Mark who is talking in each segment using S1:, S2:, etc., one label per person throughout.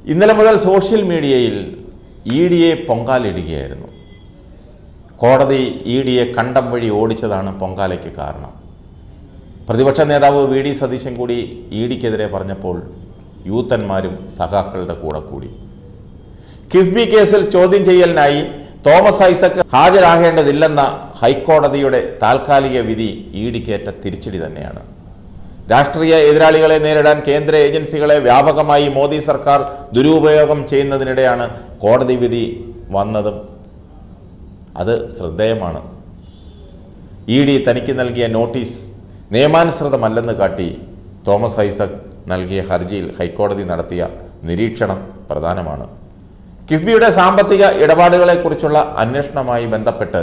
S1: ഇന്നലെ മുതൽ സോഷ്യൽ മീഡിയയിൽ ഇ ഡിയെ പൊങ്കാലിടുകയായിരുന്നു. കോടതി ഇ ഡിയെ കണ്ടം വഴി ഓടിച്ചതാണ് പൊങ്കാലയ്ക്ക് കാരണം. പ്രതിപക്ഷ നേതാവ് വി ഡി സതീശൻ കൂടി ഇ ഡിക്കെതിരെ പറഞ്ഞപ്പോൾ യൂത്തന്മാരും സഖാക്കളുടെ കൂടെ കൂടി. കിഫ്ബി കേസിൽ ചോദ്യം ചെയ്യലിനായി തോമസ് ഐസക്ക് ഹാജരാകേണ്ടതില്ലെന്ന ഹൈക്കോടതിയുടെ താൽക്കാലിക വിധി ഇ ഡിക്കേറ്റ തിരിച്ചടി തന്നെയാണ്. രാഷ്ട്രീയ എതിരാളികളെ നേരിടാൻ കേന്ദ്ര ഏജൻസികളെ വ്യാപകമായി മോദി സർക്കാർ ദുരുപയോഗം ചെയ്യുന്നതിനിടെയാണ് കോടതി വിധി വന്നതും. അത് ശ്രദ്ധേയമാണ്. ഇ ഡി തനിക്ക് നൽകിയ നോട്ടീസ് നിയമാനുസൃതമല്ലെന്ന് കാട്ടി തോമസ് ഐസക് നൽകിയ ഹർജിയിൽ ഹൈക്കോടതി നടത്തിയ നിരീക്ഷണം പ്രധാനമാണ്. കിഫ്ബിയുടെ സാമ്പത്തിക ഇടപാടുകളെക്കുറിച്ചുള്ള അന്വേഷണവുമായി ബന്ധപ്പെട്ട്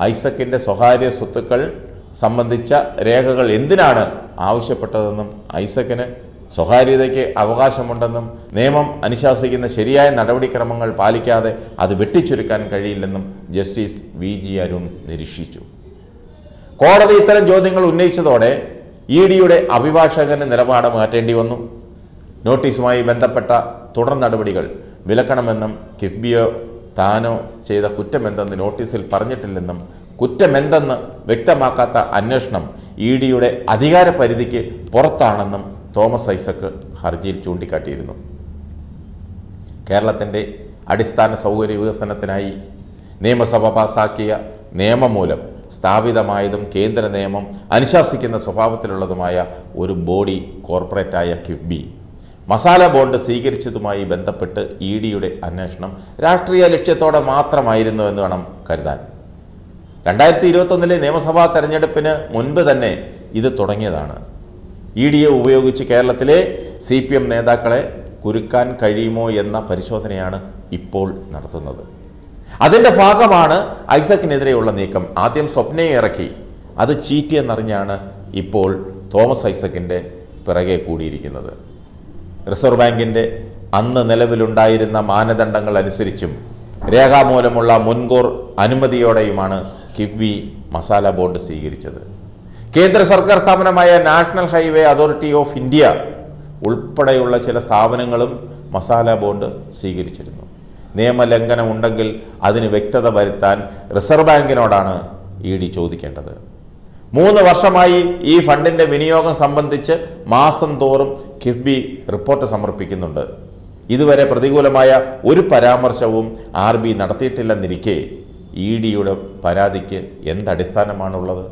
S1: ഐസക്കിന്റെ സ്വകാര്യ സ്വത്തുക്കൾ സംബന്ധിച്ച രേഖകൾ എന്തിനാണ് ആവശ്യപ്പെട്ടതെന്നും ഐസക്കിന് സ്വകാര്യതയ്ക്ക് അവകാശമുണ്ടെന്നും നിയമം അനുശാസിക്കുന്ന ശരിയായ നടപടിക്രമങ്ങൾ പാലിക്കാതെ അത് വെട്ടിച്ചുരുക്കാൻ കഴിയില്ലെന്നും ജസ്റ്റിസ് വി ജി അരുൺ നിരീക്ഷിച്ചു. കോടതി ഇത്തരം ചോദ്യങ്ങൾ ഉന്നയിച്ചതോടെ ഇ ഡിയുടെ അഭിഭാഷകന് നിലപാട് മാറ്റേണ്ടി വന്നു. നോട്ടീസുമായി ബന്ധപ്പെട്ട തുടർ നടപടികൾ വിലക്കണമെന്നും കിഫ്ബിയോ താനോ ചെയ്ത കുറ്റമെന്തെന്ന് നോട്ടീസിൽ പറഞ്ഞിട്ടില്ലെന്നും കുറ്റമെന്തെന്ന് വ്യക്തമാക്കാത്ത അന്വേഷണം ഇ ഡിയുടെ അധികാര പരിധിക്ക് പുറത്താണെന്നും തോമസ് ഐസക്ക് ഹർജിയിൽ ചൂണ്ടിക്കാട്ടിയിരുന്നു. കേരളത്തിന്റെ അടിസ്ഥാന സൗകര്യ വികസനത്തിനായി നിയമസഭ പാസാക്കിയ നിയമമൂലം സ്ഥാപിതമായതും കേന്ദ്ര നിയമം അനുശാസിക്കുന്ന സ്വഭാവത്തിലുള്ളതുമായ ഒരു ബോഡി കോർപ്പറേറ്റായ കിഫ്ബി മസാല ബോണ്ട് സ്വീകരിച്ചതുമായി ബന്ധപ്പെട്ട് ഇ ഡിയുടെ അന്വേഷണം രാഷ്ട്രീയ ലക്ഷ്യത്തോടെ മാത്രമായിരുന്നു എന്ന് വേണം കരുതാൻ. രണ്ടായിരത്തി ഇരുപത്തൊന്നിലെ നിയമസഭാ തെരഞ്ഞെടുപ്പിന് മുൻപ് തന്നെ ഇത് തുടങ്ങിയതാണ്. ഇ ഡി എ ഉപയോഗിച്ച് കേരളത്തിലെ സി പി എം നേതാക്കളെ കുരുക്കാൻ കഴിയുമോ എന്ന പരിശോധനയാണ് ഇപ്പോൾ നടത്തുന്നത്. അതിന്റെ ഭാഗമാണ് ഐസക്കിനെതിരെയുള്ള നീക്കം. ആദ്യം സ്വപ്നയെ ഇറക്കി. അത് ചീറ്റിയെന്നറിഞ്ഞാണ് ഇപ്പോൾ തോമസ് ഐസക്കിന്റെ പിറകെ കൂടിയിരിക്കുന്നത്. റിസർവ് ബാങ്കിന്റെ അന്ന് നിലവിലുണ്ടായിരുന്ന മാനദണ്ഡങ്ങൾ അനുസരിച്ചും രേഖാമൂലമുള്ള മുൻകൂർ അനുമതിയോടെയുമാണ് കിഫ്ബി മസാല ബോണ്ട് സ്വീകരിച്ചത്. കേന്ദ്ര സർക്കാർ സ്ഥാപനമായ national highway authority of India ഉൾപ്പെടെയുള്ള ചില സ്ഥാപനങ്ങളും മസാല ബോണ്ട് സ്വീകരിച്ചിരുന്നു. നിയമലംഘനം ഉണ്ടെങ്കിൽ അതിന് വ്യക്തത വരുത്താൻ റിസർവ് ബാങ്കിനോടാണ് ഇ ഡി ചോദിക്കേണ്ടത്. മൂന്ന് വർഷമായി ഈ ഫണ്ടിന്റെ വിനിയോഗം സംബന്ധിച്ച് മാസം തോറും കിഫ്ബി റിപ്പോർട്ട് സമർപ്പിക്കുന്നുണ്ട്. ഇതുവരെ പ്രതികൂലമായ ഒരു പരാമർശവും ആർ ബി നടത്തിയിട്ടില്ലെന്നിരിക്കെ ഇ ഡിയുടെ പരാതിക്ക് എന്തടിസ്ഥാനമാണുള്ളത്?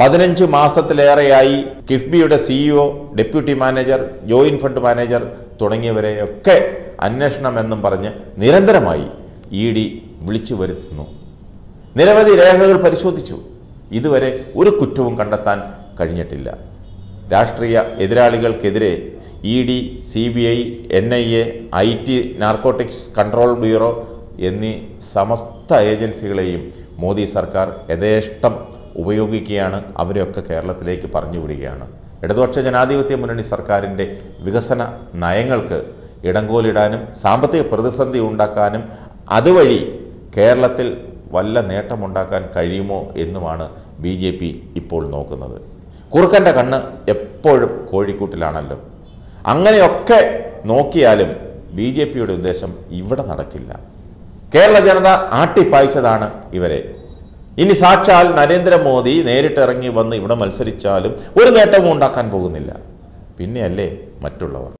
S1: പതിനഞ്ച് മാസത്തിലേറെയായി കിഫ്ബിയുടെ CEO deputy manager joint fund manager തുടങ്ങിയവരെയൊക്കെ അന്വേഷണമെന്നും പറഞ്ഞ് നിരന്തരമായി ഇ ഡി വിളിച്ചു വരുത്തുന്നു. നിരവധി രേഖകൾ പരിശോധിച്ചു. ഇതുവരെ ഒരു കുറ്റവും കണ്ടെത്താൻ കഴിഞ്ഞിട്ടില്ല. രാഷ്ട്രീയ എതിരാളികൾക്കെതിരെ E D C B I N I A I T narcotics control bureau എന്നീ സമസ്ത ഏജൻസികളെയും മോദി സർക്കാർ യഥേഷ്ടം ഉപയോഗിക്കുകയാണ്. അവരെയൊക്കെ കേരളത്തിലേക്ക് പറഞ്ഞു വിടുകയാണ്. ഇടതുപക്ഷ ജനാധിപത്യ മുന്നണി സർക്കാരിന്റെ വികസന നയങ്ങൾക്ക് ഇടങ്കോലിടാനും സാമ്പത്തിക പ്രതിസന്ധി ഉണ്ടാക്കാനും അതുവഴി കേരളത്തിൽ വല്ല നേട്ടമുണ്ടാക്കാൻ കഴിയുമോ എന്നുമാണ് ബി ജെ പി ഇപ്പോൾ നോക്കുന്നത്. കുറുക്കന്റെ കണ്ണ് എപ്പോഴും കോഴിക്കൂട്ടിലാണല്ലോ. അങ്ങനെയൊക്കെ നോക്കിയാലും ബി ജെ പിയുടെ ഉദ്ദേശം ഇവിടെ നടക്കില്ല. കേരള ജനത ആട്ടിപ്പായിച്ചതാണ് ഇവരെ. ഇനി സാക്ഷാൽ നരേന്ദ്രമോദി നേരിട്ടിറങ്ങി വന്ന് ഇവിടെ മത്സരിച്ചാലും ഒരു നേട്ടവും ഉണ്ടാക്കാൻ പോകുന്നില്ല. പിന്നെയല്ലേ മറ്റുള്ളവർ.